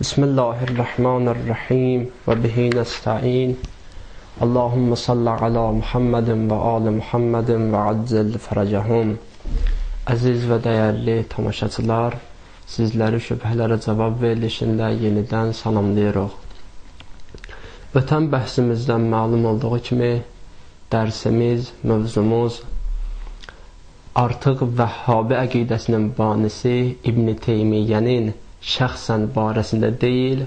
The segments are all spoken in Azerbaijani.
بسم الله الرحمن الرحيم وبه نستعين اللهم صل على محمد və ali Muhammed və aczil fərəcəhum Əziz və dəyərli tamaşaçılar, sizləri şübhələrə cavab verilişində yenidən salamlayırıq. Ötən bəhsimizdən məlum olduğu kimi dərsimiz, mövzumuz artıq Vəhhabi əqidəsinin banisi İbn Teymiyyənin şəxsən barəsində deyil,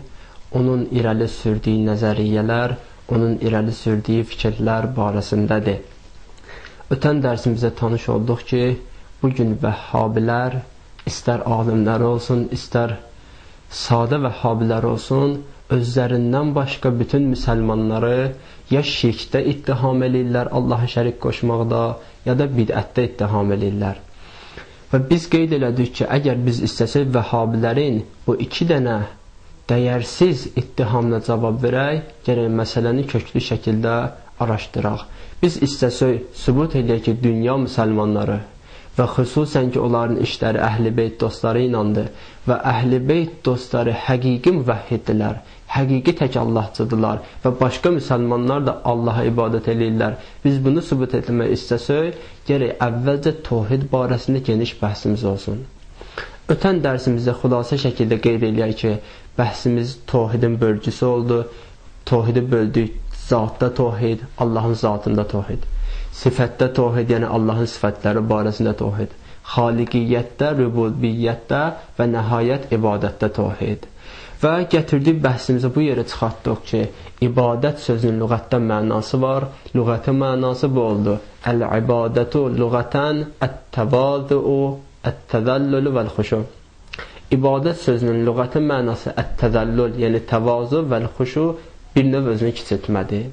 onun irəli sürdüyü nəzəriyyələr, onun irəli sürdüyü fikirlər barəsindədir. Ötən dərsimizdə tanış olduq ki, bugün vəhhabilər, istər alimlər olsun, istər sadə vəhhabilər olsun, özlərindən başqa bütün müsəlmanları ya şirkdə ittiham edirlər, Allaha şərik qoşmaqda, ya da bidətdə ittiham edirlər. Və biz qeyd elədik ki, əgər biz istəsək vəhabilərin bu iki dənə dəyərsiz ittihamla cavab verək, gərək məsələni köklü şəkildə araşdıraq. Biz istəsək sübut edək ki, dünya müsəlmanları və xüsusən ki, onların işləri əhl-i beyt dostları inandı və əhl-i beyt dostları həqiqi müvəhhiddirlər, həqiqi tək Allahçıdırlar və başqa müsəlmanlar da Allaha ibadət edirlər. Biz bunu sübut etmək istəsək, gərək əvvəlcə tohid barəsində geniş bəhsimiz olsun. Ötən dərsimizdə xülasə şəkildə qeyd eləyək ki, bəhsimiz tohidin bölgüsü oldu. Tohidi böldük, zatda tohid, Allahın zatında tohid. Sifətdə tohid, yəni Allahın sifətləri barəsində tohid. Xaliqiyyətdə, rübubiyyətdə və nəhayət ibadətdə tohid. Və gətirdik bəhsimizə bu yerə çıxartdıq ki, ibadət sözünün lüğətdən mənası var. Lüğətin mənası bu oldu. Əl-ibadətu lüğətən ət-təvazu, ət-təzəllül vəl-xuşu. İbadət sözünün lüğətin mənası ət-təzəllül, yəni təvazu vəl-xuşu bir növ özünü kiçiltmədir.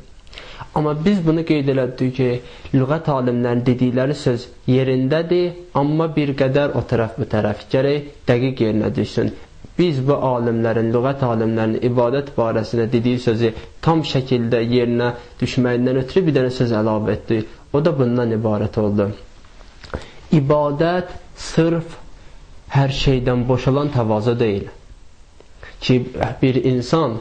Amma biz bunu qeyd elədik ki, lüğət alimlərinin dedikləri söz yerindədir, amma bir qədər o tərəf bu tərəf gərək dəqiq yerinə düşsün biz bu alimlərin, lüğət alimlərinin ibadət barəsində dediyi sözü tam şəkildə yerinə düşməyindən ötürü bir dənə söz əlavə etdi. O da bundan ibarət oldu. İbadət sırf hər şeydən boşalan təvazö deyil. Ki, bir insan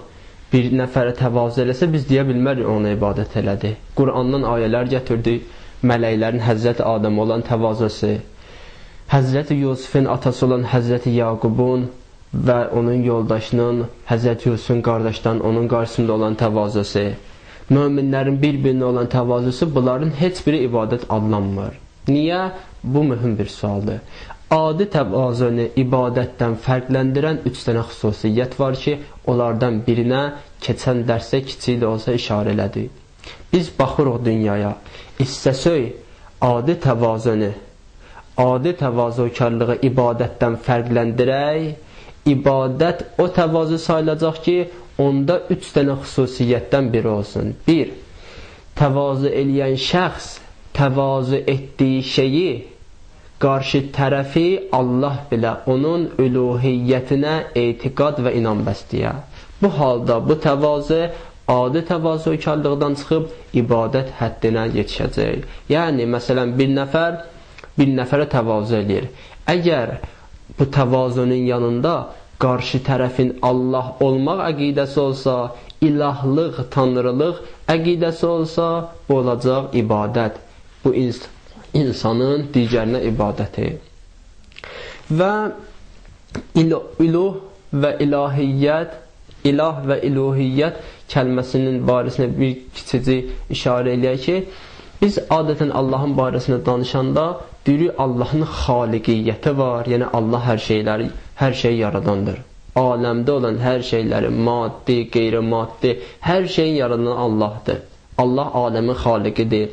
bir nəfərə təvazö eləsə, biz deyə bilmərik ona ibadət elədi. Qurandan ayələr gətirdi, mələklərin Həzrət Adəm olan təvazösü, Həzrəti Yusufin atası olan Həzrəti Yaqubun və onun yoldaşının Həzrəti Yusufun qardaşdan onun qarşısında olan təvazösü, möminlərin bir-birinə olan təvazösü bunların heç biri ibadət adlanmır. Niyə? Bu mühüm bir sualdır. Adi təvazöni ibadətdən fərqləndirən üç dənə xüsusiyyət var ki, onlardan birinə keçən dərsdə kiçik də olsa işarə elədik. Biz baxırıq dünyaya, istəsək adi təvazöni, adi təvazökarlığı ibadətdən fərqləndirək, ibadət o təvazı sayılacaq ki, onda üç dənə xüsusiyyətdən biri olsun. Bir, təvazı eləyən şəxs təvazı etdiyi şeyi qarşı tərəfi Allah bilə onun üluhiyyətinə etiqad və inan bəsləyə. Bu halda bu təvazı adi təvazökarlıqdan çıxıb ibadət həddinə yetişəcək. Yəni, məsələn, bir nəfər bir nəfərə təvazı eləyir. Əgər bu təvazunun yanında qarşı tərəfin Allah olmaq əqidəsi olsa, ilahlıq, tanrılıq əqidəsi olsa, olacaq ibadət. Bu ins insanın digərinə ibadəti. Və iluh və ilahiyyət, ilah və iluhiyyət kəlməsinin barəsində bir kiçicik işarə eləyək ki, biz adətən Allahın barəsində danışanda deyirik Allahın xaliqiyyəti var, yəni Allah hər şeyləri hər şey yaradandır. Aləmdə olan hər şeyləri, maddi, qeyri-maddi, hər şeyin yaradan Allahdır. Allah aləmin xaliqidir.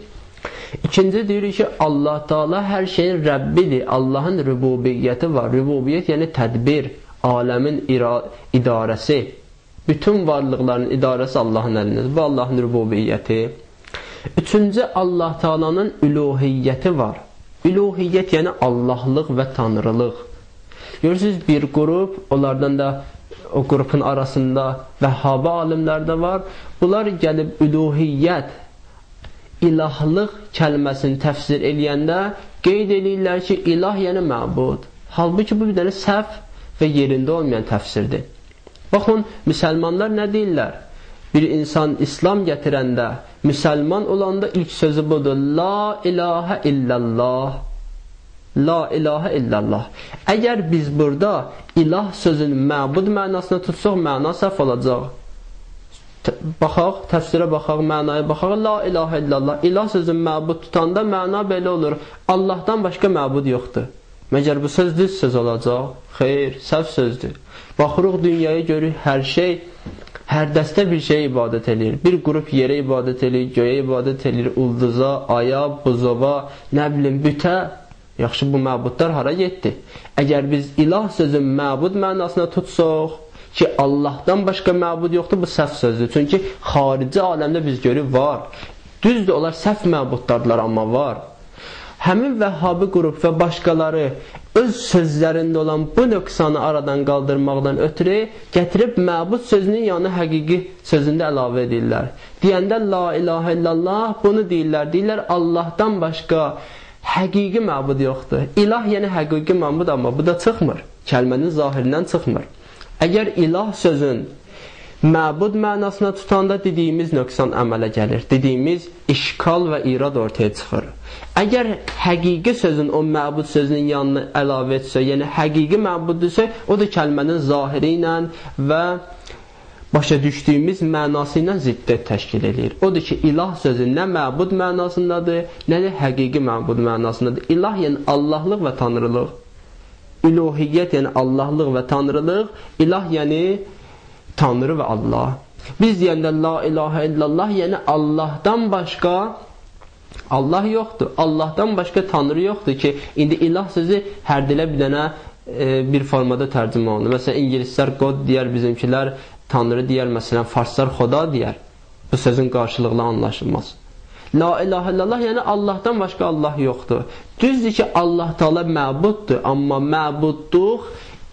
İkinci deyirik ki, Allah Taala hər şeyin Rəbbidir. Allahın rübubiyyəti var. Rübubiyyət yəni tədbir, aləmin idarəsi. Bütün varlıqların idarəsi Allahın əlindədir. Bu Allahın rübubiyyəti. Üçüncü Allah Taala'nın üluhiyyəti var. Üluhiyyət yəni Allahlıq və tanrılıq. Görürsünüz bir qrup, onlardan da o qrupun arasında vəhhabi alimlər də var. Bunlar gəlib üluhiyyət, ilahlıq kəlməsini təfsir eləyəndə qeyd edirlər ki, ilah yəni məbud. Halbuki bu bir dənə səhv və yerində olmayan təfsirdir. Baxın, müsəlmanlar nə deyirlər? Bir insan İslam gətirəndə, müsəlman olanda ilk sözü budur. La ilahə illallah. La ilahə illallah. Əgər biz burada ilah sözünü məbud mənasına tutsaq, məna səhv olacaq. Baxaq, təfsirə baxaq, mənaya baxaq. La ilahə illallah. İlah sözünü məbud tutanda məna belə olur. Allahdan başqa məbud yoxdur. Məgər bu söz düz söz olacaq? Xeyr, səhv sözdür. Baxırıq dünyaya görürük hər şey hər dəstə bir şey ibadət eləyir. Bir qrup yerə ibadət eləyir, göyə ibadət eləyir, ulduza, aya, buzova, nə bilim, bütə. Yaxşı, bu məbudlar hara getdi? Əgər biz ilah sözün məbud mənasına tutsaq, ki, Allahdan başqa məbud yoxdur, bu səhv sözdür. Çünki xarici aləmdə biz görürük, var. Düzdür, onlar səhv məbudlardılar, amma var həmin vəhhabi qrup və başqaları öz sözlərində olan bu nöqsanı aradan qaldırmaqdan ötürü gətirib məbud sözünün yanı həqiqi sözündə əlavə edirlər. Deyəndə la ilahə illallah bunu deyirlər. Deyirlər Allahdan başqa həqiqi məbud yoxdur. İlah yəni həqiqi məbud amma bu da çıxmır. Kəlmənin zahirindən çıxmır. Əgər ilah sözün məbud mənasına tutanda dediyimiz nöqsan əmələ gəlir. Dediyimiz işkal və irad ortaya çıxır. Əgər həqiqi sözün o məbud sözünün yanına əlavə etsə, yəni həqiqi məbuddursa, o da kəlmənin zahiri ilə və başa düşdüyümüz mənası ilə ziddət təşkil edir. Odur ki, ilah sözü nə məbud mənasındadır, nə də həqiqi məbud mənasındadır. İlah yəni Allahlıq və tanrılıq. İlohiyyət yəni Allahlıq və tanrılıq, ilah yəni Tanrı və Allah. Biz deyəndə la ilahə illallah, yəni Allahdan başqa Allah yoxdur. Allahdan başqa Tanrı yoxdur ki, indi ilah sözü hər dilə bir dənə e, bir formada tərcümə olunur. Məsələn, ingilislər God deyər, bizimkilər Tanrı deyər, məsələn, farslar Xoda deyər. Bu sözün qarşılıqlı anlaşılmaz. La ilahə illallah, yəni Allahdan başqa Allah yoxdur. Düzdür ki, Allah Taala məbuddur, amma məbudluq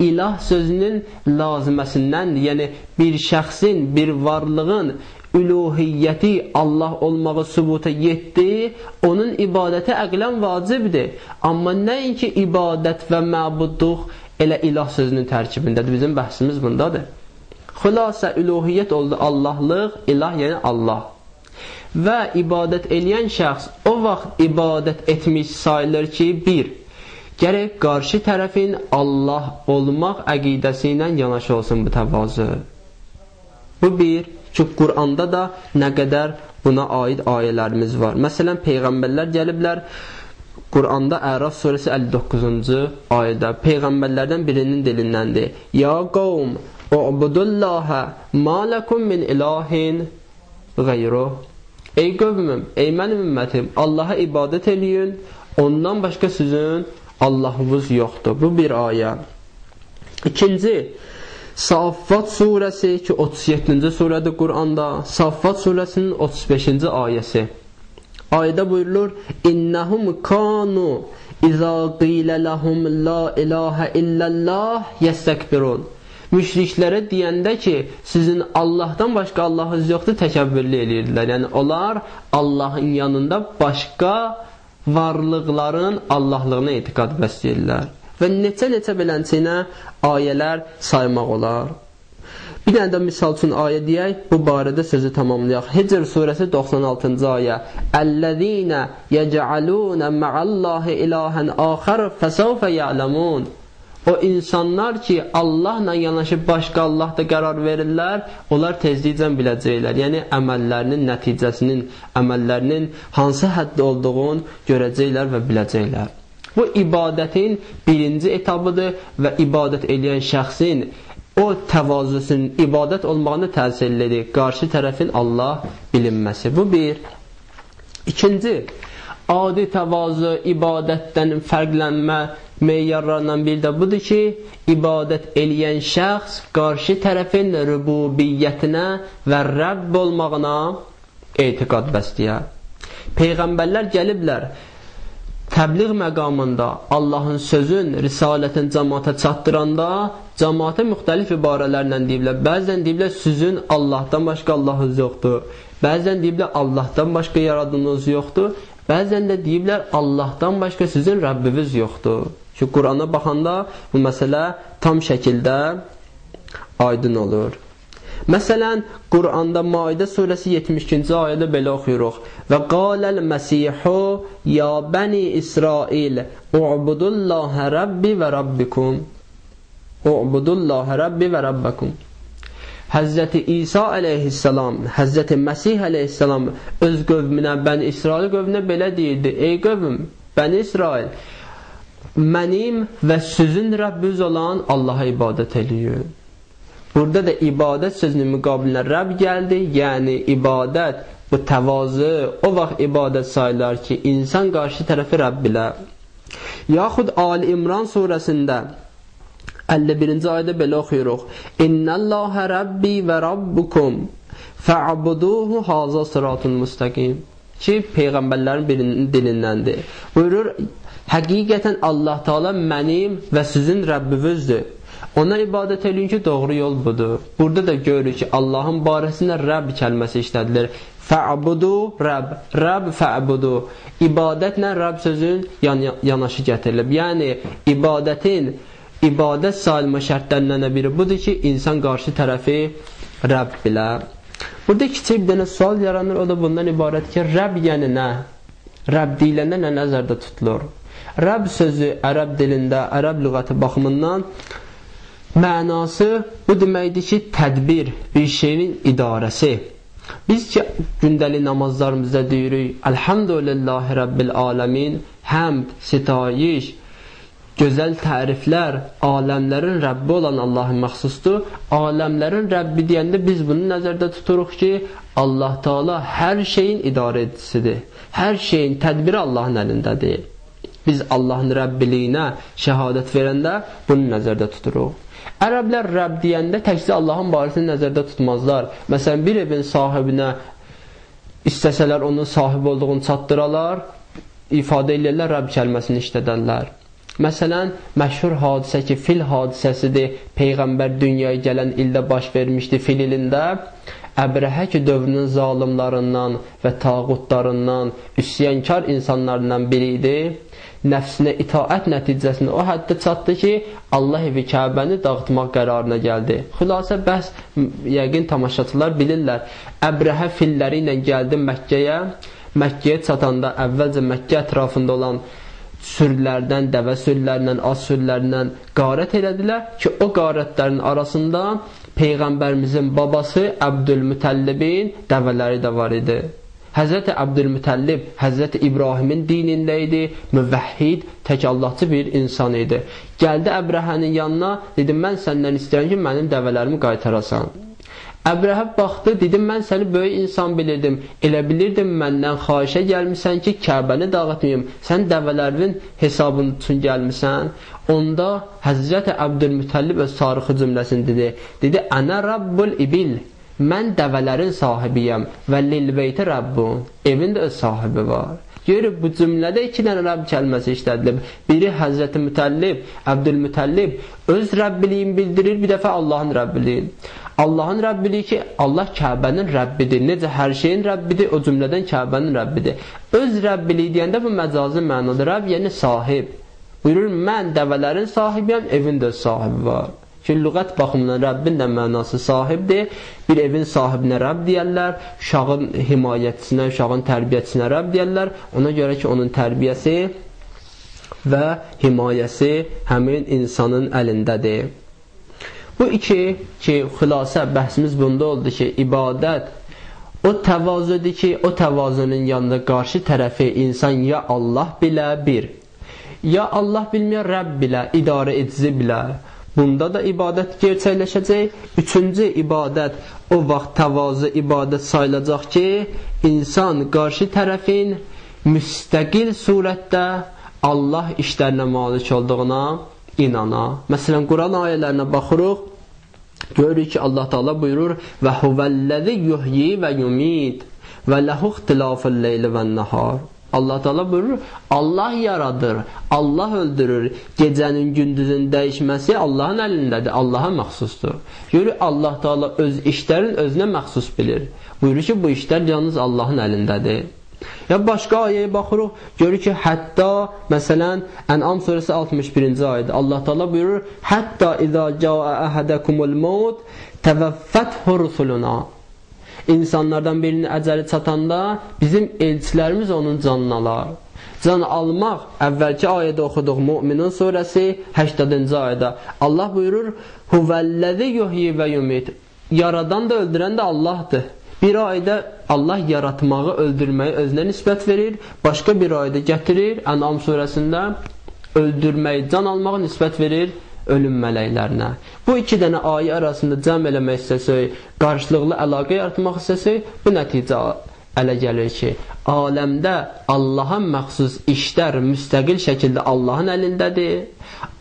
ilah sözünün lazıməsindən, yəni bir şəxsin, bir varlığın üluhiyyəti Allah olmağı sübuta yetdi, onun ibadəti əqlən vacibdir. Amma nəinki ibadət və məbudluq elə ilah sözünün tərkibindədir. Bizim bəhsimiz bundadır. Xülasə üluhiyyət oldu Allahlıq, ilah yəni Allah. Və ibadət eləyən şəxs o vaxt ibadət etmiş sayılır ki, bir, Gərək qarşı tərəfin Allah olmaq əqidəsi ilə yanaşı olsun bu təvazı. Bu bir, ki, Quranda da nə qədər buna aid ayələrimiz var. Məsələn, Peyğəmbərlər gəliblər, Quranda Əraf surəsi 59-cu ayədə Peyğəmbərlərdən birinin dilindəndir. Ya qavm, ubudullaha ma lakum min ilahin qeyruh. Ey qövmüm, ey mənim ümmətim, Allaha ibadət eləyin, ondan başqa sizin Allahımız yoxdur. Bu bir ayə. İkinci, Saffat surəsi ki, 37-ci surədir Quranda. Saffat surəsinin 35-ci ayəsi. Ayədə buyurulur: "İnnahum kanu izâ qilə lahum la ilahə illallah yestekbirun." Müşriklərə deyəndə ki, sizin Allahdan başqa Allahınız yoxdur, təkəbbürlü eləyirdilər. Yəni onlar Allahın yanında başqa varlıqların Allahlığına etiqad bəsləyirlər. Və neçə-neçə belənçinə ayələr saymaq olar. Bir dənə də misal üçün ayə deyək, bu barədə sözü tamamlayaq. Hicr surəsi 96-cı ayə. Əllezîne yec'alûne ma'allahi ilahen axar fesawfe ya'lemun. O insanlar ki, Allahla yanaşı başqa Allahda qərar verirlər, onlar tezliklə biləcəklər. Yəni, əməllərinin nəticəsinin, əməllərinin hansı həddə olduğunu görəcəklər və biləcəklər. Bu, ibadətin birinci etabıdır və ibadət eləyən şəxsin o təvazüsünün ibadət olmağını təsir edir. Qarşı tərəfin Allah bilinməsi. Bu bir. İkinci, adi təvazü ibadətdən fərqlənmə meyarlarından biri də budur ki, ibadət eləyən şəxs qarşı tərəfin rübubiyyətinə və Rəbb olmağına etiqad bəsləyər. Peyğəmbərlər gəliblər, təbliğ məqamında Allahın sözün, risalətin cəmaata çatdıranda cəmaata müxtəlif ibarələrlə deyiblər. Bəzən deyiblər sizin Allahdan başqa Allahınız yoxdur. Bəzən deyiblər Allahdan başqa yaradığınız yoxdur. Bəzən də deyiblər Allahdan başqa sizin Rəbbiniz yoxdur. Ki, Qurana baxanda bu məsələ tam şəkildə aydın olur. Məsələn, Quranda Maidə surəsi 72-ci ayədə belə oxuyuruq. Və qaləl Məsihu ya bəni İsrail u'budullaha rabbi və rabbikum. U'budullaha rabbi və rabbakum. Həzrəti İsa əleyhissalam, Həzrəti Məsih əleyhissalam öz qövmünə, Bəni İsrail qövmünə belə deyirdi: "Ey qövm, Bəni İsrail, mənim və sizin Rəbbiniz olan Allaha ibadət eləyin." Burada da ibadət sözünün müqabilində Rəbb gəldi. Yəni ibadət bu təvazı o vaxt ibadət sayılar ki, insan qarşı tərəfi Rəbb ilə. Yaxud Ali İmran surəsində 51-ci ayədə belə oxuyuruq. İnnəllahə Rabbi və Rabbukum fa'buduhu haza sıratun müstəqim. Ki peyğəmbərlərin birinin dilindəndir. Buyurur, həqiqətən Allah Taala mənim və sizin Rəbbinizdir. Ona ibadət eləyin ki, doğru yol budur. Burada da görürük ki, Allahın barəsində Rəbb kəlməsi işlədilir. Fə'budu Rəbb, Rəbb fə'budu. İbadətlə Rəbb sözün yan yanaşı gətirilib. Yəni ibadətin ibadət sayılma şərtlərindən biri budur ki, insan qarşı tərəfi Rəbb bilə. Burada kiçik bir dənə sual yaranır, o da bundan ibarət ki, Rəbb yəni nə? Rəbb deyiləndə nə nəzərdə tutulur? Rəbb sözü ərəb dilində, ərəb lüğəti baxımından Mənası bu deməkdir ki, tədbir, bir şeyin idarəsi. Biz ki, gündəlik namazlarımızda deyirik, Elhamdülillahi Rabbil aləmin, həmd, sitayiş, gözəl təriflər aləmlərin Rəbbi olan Allah'a məxsusdur. Aləmlərin Rəbbi deyəndə biz bunu nəzərdə tuturuq ki, Allah Taala hər şeyin idarə edicisidir. Hər şeyin tədbiri Allahın əlindədir. Biz Allahın Rəbbiliyinə şəhadət verəndə bunu nəzərdə tuturuq. Ərəblər Rəbb deyəndə təkcə Allahın barəsini nəzərdə tutmazlar. Məsələn, bir evin sahibinə istəsələr onun sahibi olduğunu çatdıralar, ifadə edirlər, Rəbb kəlməsini işlədərlər. Məsələn, məşhur hadisə ki, fil hadisəsidir. Peyğəmbər dünyaya gələn ildə baş vermişdi fil ilində. Əbrəhə ki, dövrünün zalimlarından və tağutlarından, üsyankar insanlarından biri idi nəfsinə itaət nəticəsində o həddə çatdı ki, Allah evi Kəbəni dağıtmaq qərarına gəldi. Xülasə bəhs yəqin tamaşaçılar bilirlər. Əbrəhə filləri ilə gəldi Məkkəyə. Məkkəyə çatanda əvvəlcə Məkkə ətrafında olan sürülərdən, dəvə sürülərindən, az sürülərindən qarət elədilər ki, o qarətlərin arasında Peyğəmbərimizin babası Əbdülmütəllibin dəvələri də var idi. Həzrəti Əbdülmütəllib Həzrəti İbrahimin dinində idi, müvəhhid, tək Allahçı bir insan idi. Gəldi Əbrəhənin yanına, dedi, mən səndən istəyirəm ki, mənim dəvələrimi qaytarasan. Əbrəhə baxdı, dedi, mən səni böyük insan bilirdim, elə bilirdim məndən xahişə gəlmisən ki, Kəbəni dağıtmayım, sən dəvələrin hesabın üçün gəlmisən. Onda Həzrəti Əbdülmütəllib öz tarixi cümləsini dedi, dedi, Ənə Rabbul İbil, Mən dəvələrin sahibiyəm və lilbeyti Rabbun. Evin də öz sahibi var. Görür, bu cümlədə iki dənə Rəbb kəlməsi işlədilib. Biri Həzrəti Mütəllib, Əbdülmütəllib öz Rəbbiliyini bildirir, bir dəfə Allahın Rəbbiliyi. Allahın Rəbbiliyi ki, Allah Kəbənin Rəbbidir. Necə hər şeyin Rəbbidir, o cümlədən Kəbənin Rəbbidir. Öz Rəbbiliyi deyəndə bu məcazi mənadır. Rəbb yəni sahib. Buyurur, mən dəvələrin sahibiyəm, evin də sahibi var ki, lüğət baxımından Rəbbin də mənası sahibdir. Bir evin sahibinə Rəbb deyərlər, uşağın himayətçisinə, uşağın tərbiyəçisinə Rəbb deyərlər. Ona görə ki, onun tərbiyəsi və himayəsi həmin insanın əlindədir. Bu iki ki, xülasə bəhsimiz bunda oldu ki, ibadət o təvazödür ki, o təvazunun yanında qarşı tərəfi insan ya Allah bilə bir, ya Allah bilməyən Rəbb bilə, idarə edici bilə. Bunda da ibadət gerçəkləşəcək. Üçüncü ibadət o vaxt təvazı ibadət sayılacaq ki, insan qarşı tərəfin müstəqil surətdə Allah işlərinə malik olduğuna inana. Məsələn, Quran ayələrinə baxırıq, görürük ki, Allah Taala buyurur: "Və huvəllazi yuhyi və yumit və lehu ixtilaful leyli və nahar." Allah Teala buyurur, Allah yaradır, Allah öldürür. Gecənin gündüzün dəyişməsi Allahın əlindədir, Allaha məxsusdur. Görür, Allah Teala öz işlərin özünə məxsus bilir. Buyurur ki, bu işlər yalnız Allahın əlindədir. Ya başqa ayəyə baxırıq, görürük ki, hətta məsələn Ən'am surəsi 61-ci ayədə Allah Taala buyurur: "Hətta izə caa ahadakumul maut təvəffəthu rusuluna." İnsanlardan birinin əcəli çatanda bizim elçilərimiz onun canını alar. Can almaq əvvəlki ayədə oxuduq Möminin surəsi 80-cı ayədə. Allah buyurur: "Huvəllazi yuhyi və yumit." Yaradan da öldürən də Allahdır. Bir ayda Allah yaratmağı, öldürməyi özünə nisbət verir. Başqa bir ayda gətirir. Ənam surəsində öldürməyi, can almağı nisbət verir ölüm mələklərinə. Bu iki dənə ayə arasında cəm eləmək istəsək, qarşılıqlı əlaqə yaratmaq istəsək, bu nəticə ələ gəlir ki, aləmdə Allaha məxsus işlər müstəqil şəkildə Allahın əlindədir.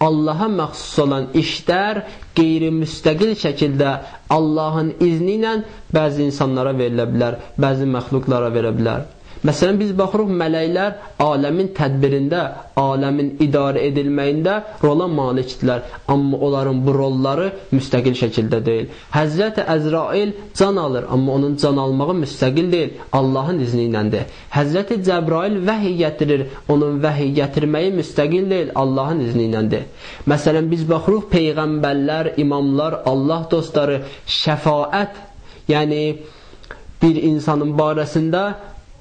Allaha məxsus olan işlər qeyri-müstəqil şəkildə Allahın izni ilə bəzi insanlara verilə bilər, bəzi məxluqlara verə bilər. Məsələn, biz baxırıq, mələklər aləmin tədbirində, aləmin idarə edilməyində rola malikdirlər. Amma onların bu rolları müstəqil şəkildə deyil. Həzrəti Əzrail can alır, amma onun can almağı müstəqil deyil. Allahın izni iləndir. Həzrəti Cəbrail vəhiy gətirir, onun vəhiy gətirməyi müstəqil deyil. Allahın izni iləndir. Məsələn, biz baxırıq, peyğəmbərlər, imamlar, Allah dostları şəfaət, yəni bir insanın barəsində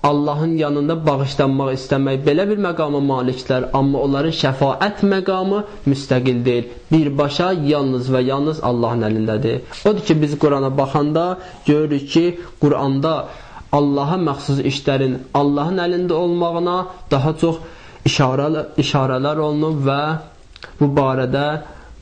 Allahın yanında bağışlanmaq istəmək belə bir məqama maliklər, amma onların şəfaət məqamı müstəqil deyil. Birbaşa yalnız və yalnız Allahın əlindədir. Odur ki, biz Qurana baxanda görürük ki, Quranda Allaha məxsus işlərin Allahın əlində olmağına daha çox işarələr, işarələr olunub və bu barədə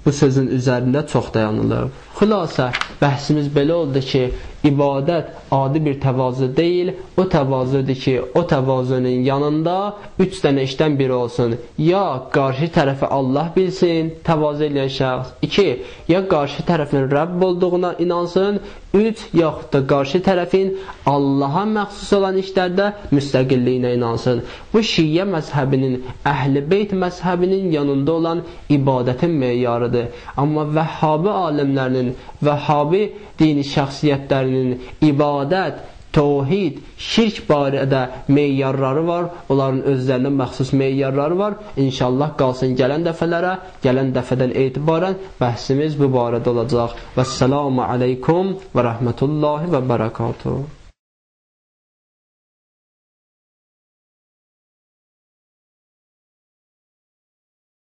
bu sözün üzərində çox dayanılır. Xülasə, bəhsimiz belə oldu ki, ibadət adi bir təvazö deyil, o təvazödür ki, o təvazönün yanında üç dənə işdən biri olsun. Ya qarşı tərəfi Allah bilsin, təvazö edən şəxs. İki, ya qarşı tərəfin Rəbb olduğuna inansın. Üç, yaxud da qarşı tərəfin Allaha məxsus olan işlərdə müstəqilliyinə inansın. Bu şiyə məzhəbinin, əhl-i beyt məzhəbinin yanında olan ibadətin meyarıdır. Amma vəhhabi alimlərinin, vəhhabi dini şəxsiyyətlərinin ibadət, təvhid, şirk barədə meyarları var. Onların özlərinə məxsus meyarları var. İnşallah qalsın gələn dəfələrə, gələn dəfədən etibarən bəhsimiz bu barədə olacaq. Vəssalamu aleykum və rəhmətullahi və bərəkatuhu.